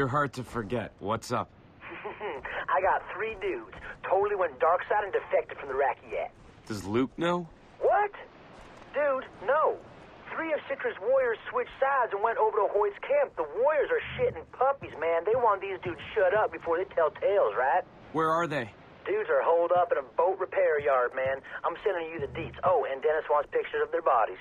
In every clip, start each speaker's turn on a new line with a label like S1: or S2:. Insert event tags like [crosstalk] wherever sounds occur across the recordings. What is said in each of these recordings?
S1: You're hard to forget. What's up? [laughs]
S2: I got three dudes. Totally went dark side and defected from the Rakyat.
S1: Does Luke know?
S2: What? Dude, no. Three of Citra's warriors switched sides and went over to Hoyt's camp. The warriors are shitting puppies, man. They want these dudes shut up before they tell tales, right?
S1: Where are they?
S2: Dudes are holed up in a boat repair yard, man. I'm sending you the deets. Oh, and Dennis wants pictures of their bodies.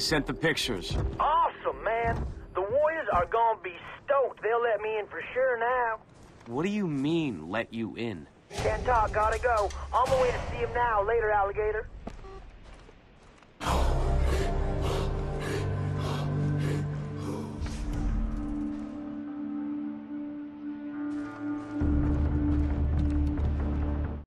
S1: Sent the pictures.
S2: Awesome, man. The Warriors are gonna be stoked. They'll let me in for sure now.
S1: What do you mean, let you in?
S2: Can't talk, gotta go. On my way to see him now. Later, alligator.